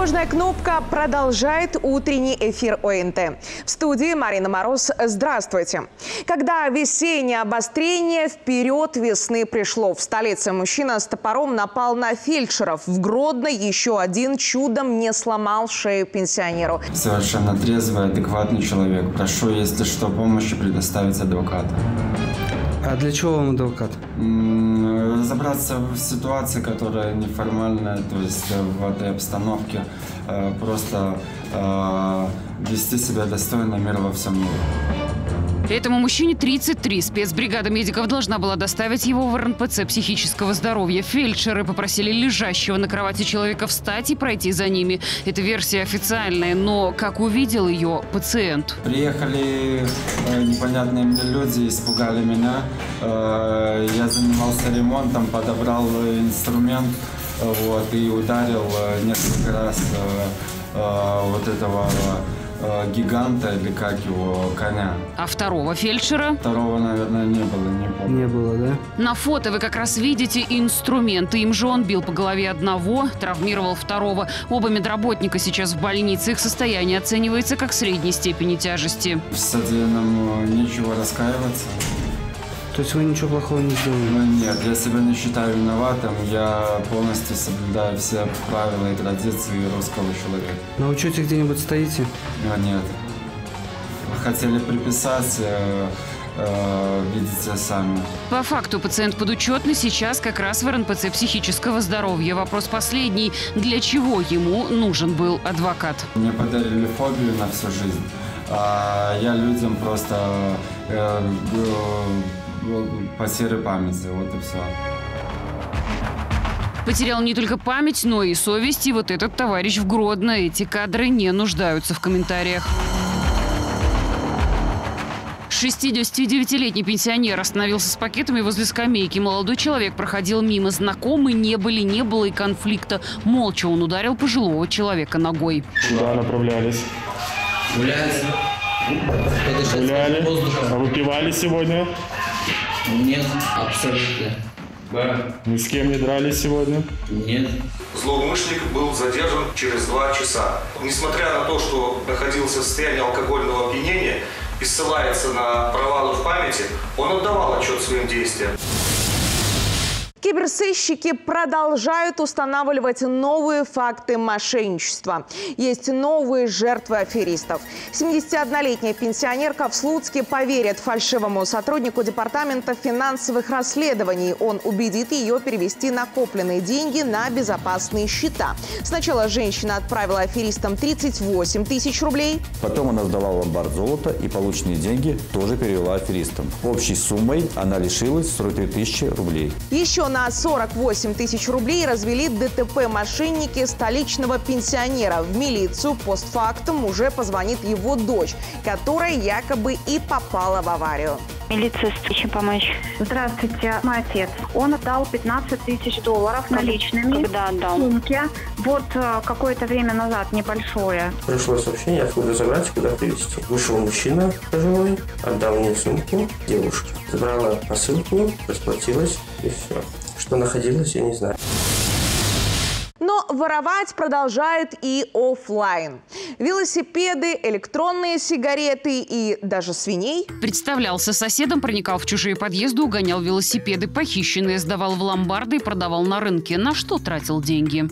Тревожная кнопка продолжает утренний эфир ОНТ. В студии Марина Мороз. Здравствуйте. Когда весеннее обострение, вперед весны пришло. В столице мужчина с топором напал на фельдшеров. В Гродно еще один чудом не сломал шею пенсионеру. Совершенно трезвый, адекватный человек. Прошу, если что, помощи предоставить адвоката. А для чего вам адвокат? Разобраться в ситуации, которая неформальная, то есть э, в этой обстановке, э, просто э, вести себя достойно мира во всем мире. Этому мужчине 33. Спецбригада медиков должна была доставить его в РНПЦ психического здоровья. Фельдшеры попросили лежащего на кровати человека встать и пройти за ними. Эта версия официальная, но как увидел ее пациент? Приехали э, непонятные мне люди, испугали меня. Э, я занимался ремонтом, подобрал инструмент э, вот, и ударил несколько раз вот этого э, гиганта, или как его, коня. А второго фельдшера? Второго, наверное, не было, не помню. Не было, да? На фото вы как раз видите инструменты. Им же он бил по голове одного, травмировал второго. Оба медработника сейчас в больнице. Их состояние оценивается как средней степени тяжести. В содеянном э, нечего раскаиваться. То есть вы ничего плохого не сделали? Но нет, я себя не считаю виноватым. Я полностью соблюдаю все правила и традиции русского человека. На учете где-нибудь стоите? Но нет. Хотели приписать, э, э, видите сами. По факту пациент подучетный сейчас как раз в РНПЦ психического здоровья. Вопрос последний. Для чего ему нужен был адвокат? Мне подарили фобию на всю жизнь. А я людям просто э, э, потеря памяти, вот и все. Потерял не только память, но и совесть. И вот этот товарищ в Гродно. Эти кадры не нуждаются в комментариях. 69-летний пенсионер остановился с пакетами возле скамейки. Молодой человек проходил мимо. Знакомый не были, не было и конфликта. Молча он ударил пожилого человека ногой. Куда направлялись? Гуляли. Гуляли? А выпивали сегодня? Нет, абсолютно. Ни с кем не дрались сегодня? Нет. Злоумышленник был задержан через два часа. Несмотря на то, что находился в состоянии алкогольного опьянения и ссылается на провалы в памяти, он отдавал отчет своим действиям. Киберсыщики продолжают устанавливать новые факты мошенничества. Есть новые жертвы аферистов. 71-летняя пенсионерка в Слуцке поверит фальшивому сотруднику Департамента финансовых расследований. Он убедит ее перевести накопленные деньги на безопасные счета. Сначала женщина отправила аферистам 38 тысяч рублей. Потом она сдала ломбард золото и полученные деньги тоже перевела аферистам. Общей суммой она лишилась 43 тысячи рублей. Еще на 48 тысяч рублей развели ДТП мошенники столичного пенсионера. В милицию постфактум уже позвонит его дочь, которая якобы и попала в аварию. Милиция, чем помочь? Здравствуйте, мой отец. Он отдал 15 тысяч долларов наличными Когда отдал? в сумке. Вот э, какое-то время назад, небольшое. Пришло сообщение, откуда забрать, куда привезти. Вышел мужчина пожилой, отдал мне сумку девушке. Забрала посылку, расплатилась и все. Что находилось, я не знаю. Но воровать продолжают и оффлайн. Велосипеды, электронные сигареты и даже свиней. Представлялся соседом, проникал в чужие подъезды, угонял велосипеды, похищенные сдавал в ломбарды и продавал на рынке. На что тратил деньги?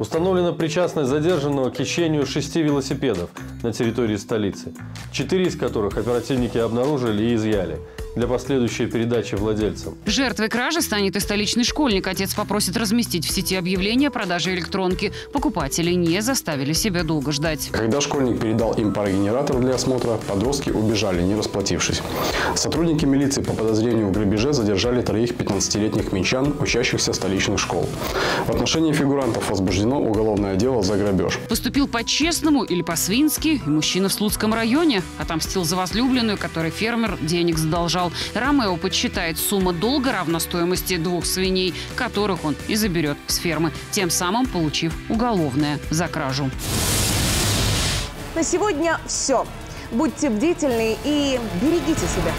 Установлена причастность задержанного к хищению шести велосипедов на территории столицы, четыре из которых оперативники обнаружили и изъяли для последующей передачи владельцам. Жертвой кражи станет и столичный школьник. Отец попросит разместить в сети объявление о продаже электронки. Покупатели не заставили себя долго ждать. Когда школьник передал им парогенератор для осмотра, подростки убежали, не расплатившись. Сотрудники милиции по подозрению в грабеже задержали троих 15-летних минчан, учащихся столичных школ. В отношении фигурантов возбуждено уголовное дело за грабеж. Поступил по-честному или по-свински, и мужчина в Слуцком районе отомстил за возлюбленную, которой фермер денег задолжал. Ромео подсчитает, сумма долга равна стоимости двух свиней, которых он и заберет с фермы, тем самым получив уголовное за кражу. На сегодня все. Будьте бдительны и берегите себя.